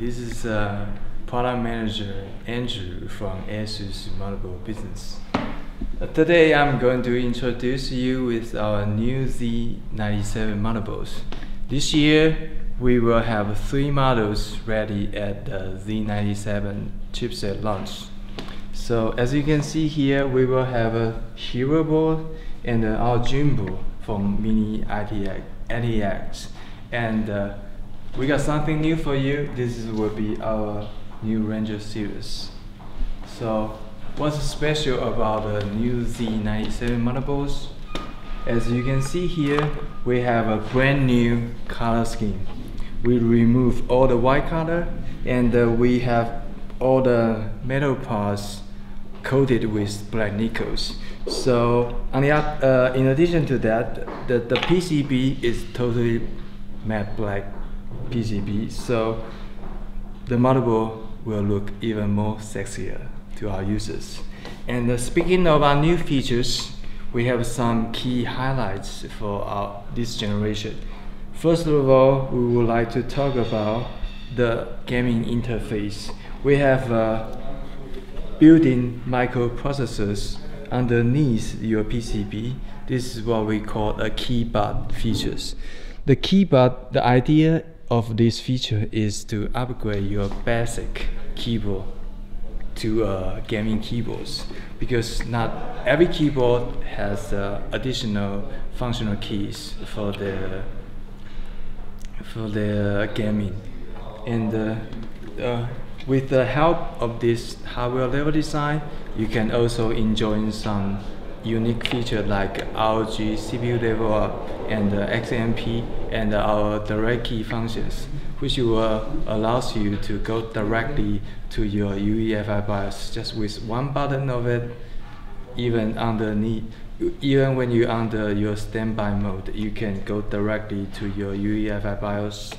this is uh, product manager Andrew from ASUS Motherboard Business. Uh, today I'm going to introduce you with our new Z97 motherboards. This year we will have three models ready at the Z97 chipset launch. So as you can see here, we will have a Hero board and our Dream from Mini ITX. and uh, we got something new for you. This is, will be our new Ranger series. So what's special about the new Z97 motherboards? As you can see here, we have a brand new color scheme. We remove all the white color and uh, we have all the metal parts coated with black nickels. So on the uh, in addition to that, the, the PCB is totally matte black PCB. So the motherboard will look even more sexier to our users. And uh, speaking of our new features, we have some key highlights for our this generation. First of all, we would like to talk about the gaming interface. We have uh, built-in microprocessors underneath your PCB. This is what we call a KeyBot features. The KeyBot, the idea of this feature is to upgrade your basic keyboard to uh, gaming keyboards. Because not every keyboard has uh, additional functional keys for the for the gaming. And uh, uh with the help of this hardware level design, you can also enjoy some unique features like ROG CPU level up and the XMP and our direct key functions, which will uh, allows you to go directly to your UEFI BIOS just with one button of it, even underneath even when you're under your standby mode, you can go directly to your UEFI BIOS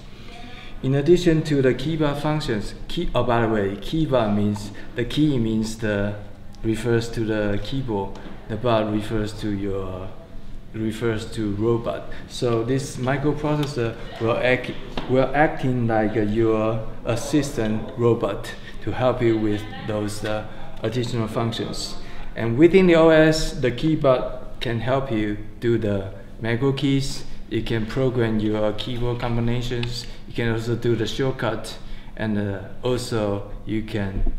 in addition to the KeyBot functions, key, oh by the way, KeyBot means, the key means the, refers to the keyboard, the bot refers to your, refers to robot. So this microprocessor will act, will acting like your assistant robot to help you with those uh, additional functions. And within the OS, the KeyBot can help you do the macro keys, it can program your keyboard combinations. You can also do the shortcut, and uh, also you can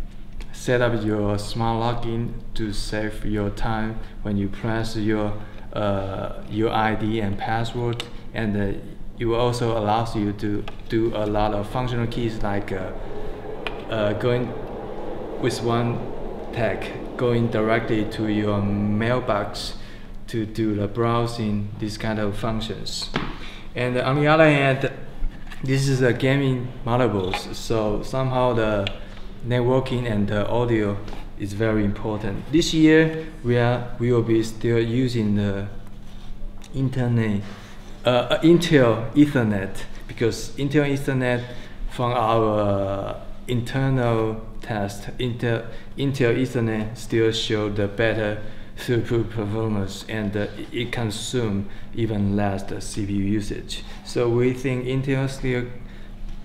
set up your smart login to save your time when you press your uh, your ID and password, and uh, it also allows you to do a lot of functional keys like uh, uh, going with one tag, going directly to your mailbox to do the browsing, these kind of functions. And on the other hand, this is a gaming motherboard, so somehow the networking and the audio is very important. This year, we are we will be still using the internet, uh, Intel Ethernet because Intel Ethernet from our internal test, Intel Intel Ethernet still show the better throughput performance and uh, it consume even less the CPU usage. So we think Intel still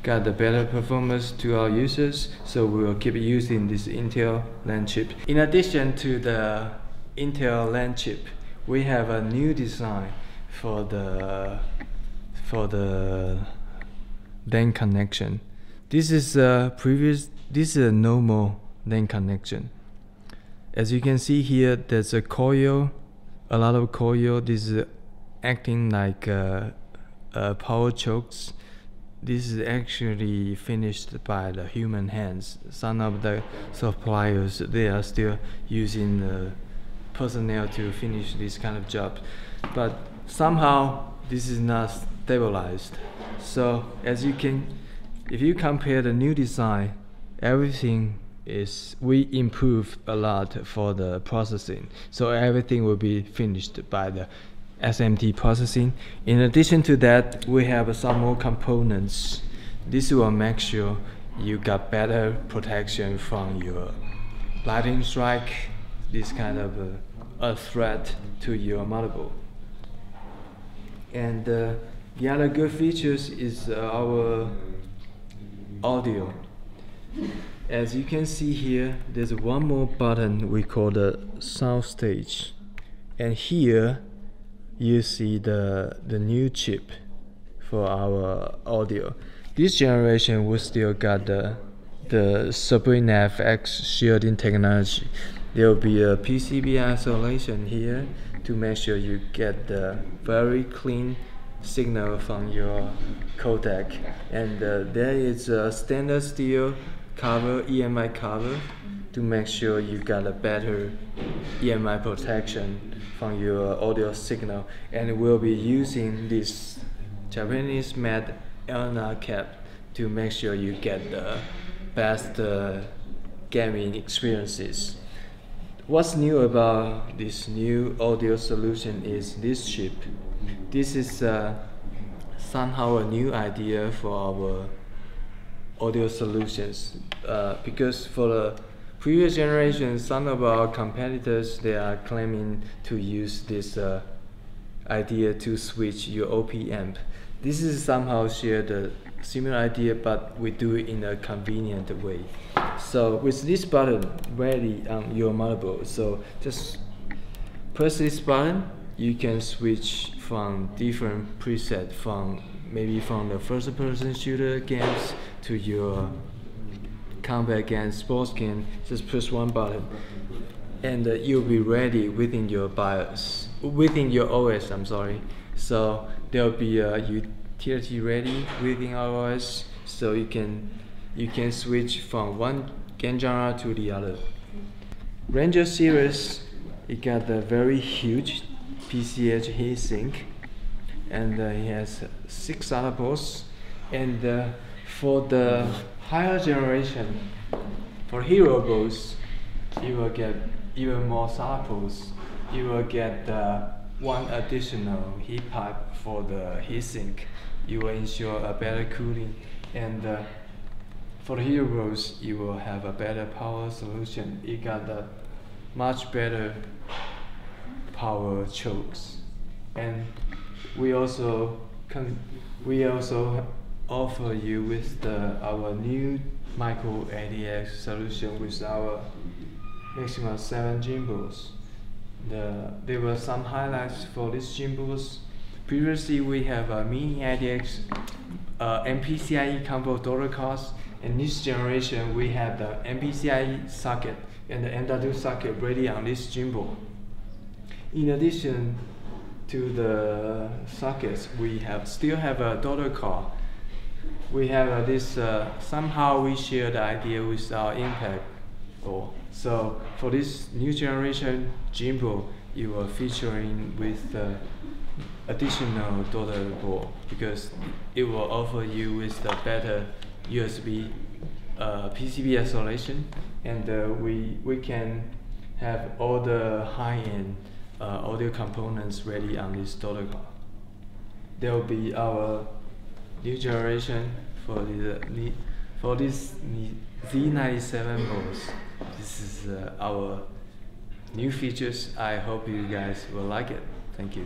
got the better performance to our users, so we will keep using this Intel LAN chip. In addition to the Intel LAN chip, we have a new design for the for the LAN connection. This is a previous this is a normal LAN connection as you can see here, there's a coil, a lot of coil. This is acting like uh, power chokes. This is actually finished by the human hands. Some of the suppliers, they are still using the personnel to finish this kind of job. But somehow this is not stabilized. So as you can, if you compare the new design, everything is we improve a lot for the processing. So everything will be finished by the SMT processing. In addition to that, we have some more components. This will make sure you got better protection from your lightning strike, this kind of uh, a threat to your motherboard. And uh, the other good features is our audio As you can see here, there's one more button we call the sound stage. And here you see the the new chip for our audio. This generation we still got the the SupremeFX shielding technology. There will be a PCB isolation here to make sure you get the very clean signal from your codec. And uh, there is a standard steel cover, EMI cover, to make sure you got a better EMI protection from your audio signal. And we'll be using this Japanese made Elna cap to make sure you get the best uh, gaming experiences. What's new about this new audio solution is this chip. This is uh, somehow a new idea for our audio solutions uh, because for the previous generation, some of our competitors they are claiming to use this uh, idea to switch your OP amp. This is somehow share the similar idea, but we do it in a convenient way. So with this button ready on your motherboard, so just press this button, you can switch from different preset from maybe from the first person shooter games to your combat game, sports game, just push one button and uh, you'll be ready within your BIOS, within your OS, I'm sorry. So there'll be a utility ready within our OS so you can you can switch from one game genre to the other. Ranger series, it got a very huge PCH heatsink and uh, it has six other ports and uh, for the higher generation. For hero boats you will get even more samples. You will get uh, one additional heat pipe for the heatsink. You will ensure a better cooling. And uh, for hero boats you will have a better power solution. You got a much better power chokes. And we also we also offer you with the our new micro ATX solution with our Maximus seven gimbals. The, there were some highlights for these gimbals. Previously, we have a mini ATX uh, MPCIe combo daughter cards, and this generation we have the MPCIe socket and the M.2 socket ready on this gimbal. In addition to the sockets, we have still have a daughter card. We have uh, this, uh, somehow we share the idea with our impact board. So for this new generation gimbal, you are featuring with the additional daughter board because it will offer you with the better USB uh, PCB isolation and uh, we, we can have all the high-end uh, audio components ready on this daughter card. There will be our new generation for the for this Z97 modes. This is uh, our new features. I hope you guys will like it. Thank you.